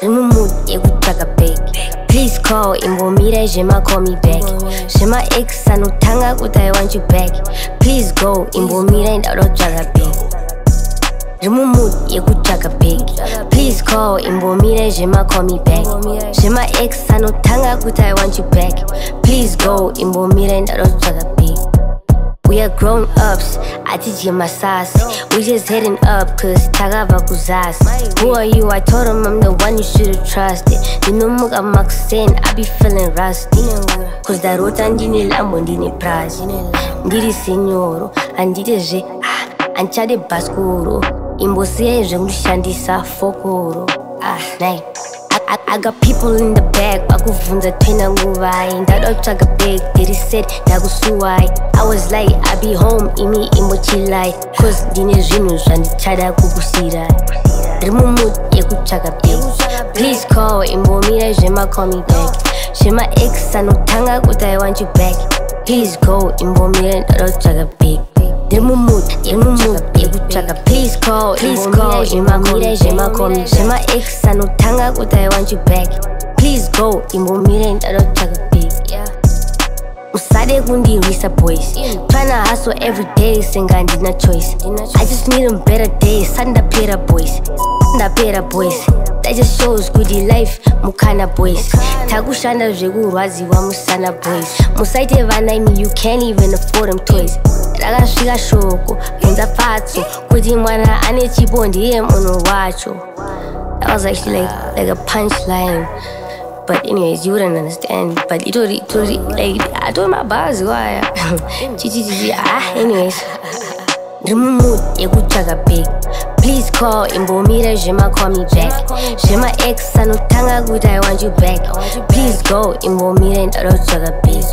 riri mumudu yekutsvaka bheki please call imbomira zvema call me back. Zvema x anotanga kuti i want you back. Please go imbomira ndauda kutsvaka bheki riri mumudu yekutsvaka bheki please call imbomira zvema call me back. Zvema x anotanga kuti i want you back. Please go imbomira ndauda kutsvaka bheki We are grown ups, atidye masasi We just heading up cause takabva kuzasi Who are you? I told him I'm the one you should've trusted. Ndinomuka makusen, I be feeling rusty. Cause darota ndine lambo ndine prazi Ndiri senyoro, handitezve ah, andichade bhaskoro Imbosiyai zvekushandisa fokoro Ah, night I, I got people in the back vakuvhunza twina nguvai ndada kutsvaga bag they said ndakusuwai i was like i be home imi imochilai cause ndine zvinhu zvandichada kukusirai ndiri mumud yekutsvaga bag please call imbomira zvema call me back. zvema ex anotanga kuti i want you back. Please go imbomira ndada kutsvaga bag ndiri mumud mumud please call please call imbomira zvema call me zvema ex anotanga kuti i want you back. Please go imbomira ndada kutsvaga bag yeah. Usade kundirwisa boys. Tryna hustle every day senga ndina choice. I just need them better days sati ndapera boys. Ndapera boys. That just shows kuti life mukana boys. Takushanda zvekurwadziwa musana boys. Musaite vanaimi you can't even afford them toys. Rakasvika shoko bvunza patso kuti mwana ane chipo ndiye munhu wacho. That was actually like, like a punchline But anyways, you wouldn't understand. But it already, it like I told my boss why. Ah, anyways. Ndrimumud yekutsvaga bag please call imbomira zvema call me back zvema ex anotanga kuti i want you back please go imbomira ndada kutsvaga bag